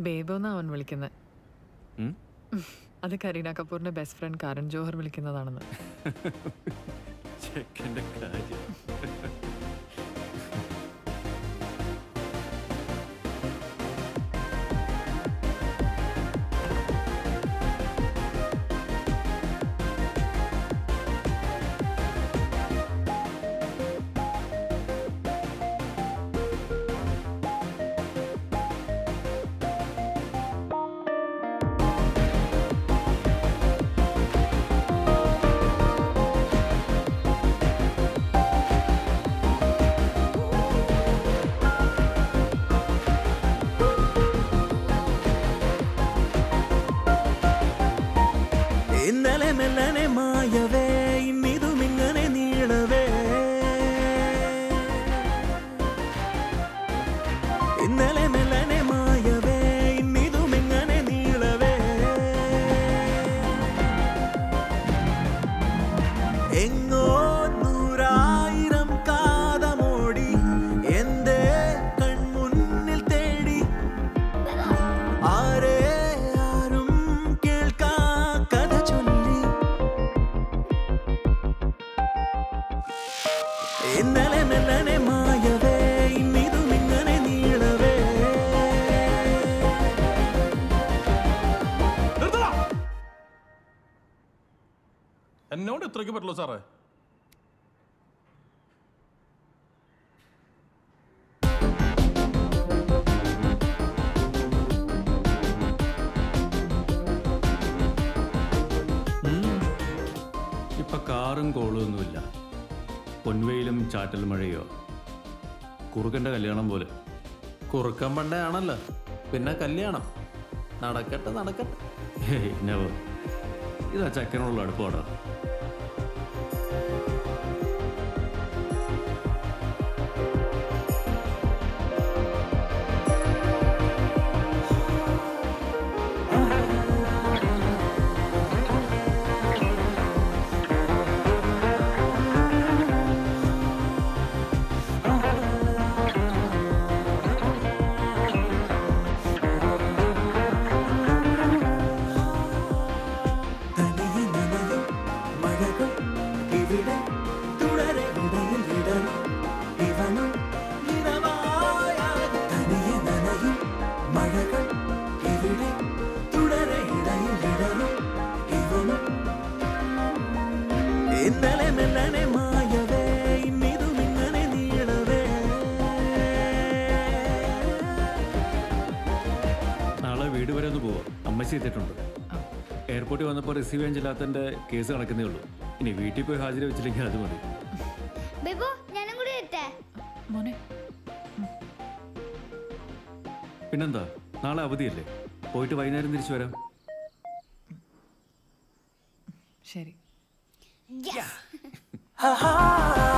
ബേബോന്നാ അവൻ വിളിക്കുന്നത് അത് കരീന കപൂറിന്റെ ബെസ്റ്റ് ഫ്രണ്ട് കരൺ ജോഹർ വിളിക്കുന്നതാണെന്ന്. ചെക്കന്റെ കാര്യം. ഇന്നലെ മെല്ലനെ മായവേ ഇന്നിതും ഇങ്ങനെ നീളവേ. എന്നോട് ഇത്രയ്ക്ക് പറ്റുള്ളൂ സാറേ. ഇപ്പൊ കാറും കോളും ഒന്നുമില്ല. പൊൻവെയിലും ചാറ്റൽ മഴയോ? കുറുക്കന്റെ കല്യാണം പോലെ. കുറുക്കൻ പണ്ടേ ആണല്ലോ. പിന്നെ കല്യാണം. നടക്കട്ടെ നടക്കട്ടെ. ഇതാ ചക്കനുള്ള അടുപ്പാടാ? ഇന്നലെ മെല്ലനെ മായവേ ഇന്നിതും ഇങ്ങനെ നീളവേ. നാളെ വീട് വരെ ഒന്ന് പോവാം. അമ്മച്ചി എത്തിയിട്ടുണ്ട്. എയർപോർട്ടിൽ വന്നപ്പോൾ റിസീവ് ചെയ്യാൻ ചെല്ലാത്തതിന്റെ കേസ് നടക്കുന്നേ ഉള്ളൂ. ഇനി വീട്ടിൽ പോയി ഹാജര വെച്ചില്ലെങ്കിൽ അത് മതി. ബേബു ഞാനും കൂടി വരട്ടെ? മോനെ. പിന്നെന്താ? നാളെ അവധിയല്ലേ. പോയിട്ട് വൈകുന്നേരം തിരിച്ചു വരാം. ശരി. Yes. Yeah.